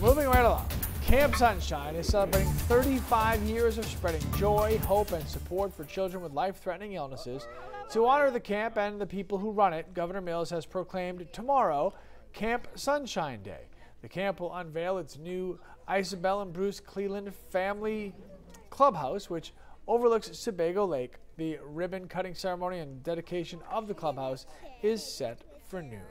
Moving right along. Camp Sunshine is celebrating 35 years of spreading joy, hope, and support for children with life threatening illnesses. To honor the camp and the people who run it, Governor Mills has proclaimed tomorrow Camp Sunshine Day. The camp will unveil its new Isabel and Bruce Cleland Family Clubhouse, which overlooks Sebago Lake. The ribbon cutting ceremony and dedication of the clubhouse is set for noon.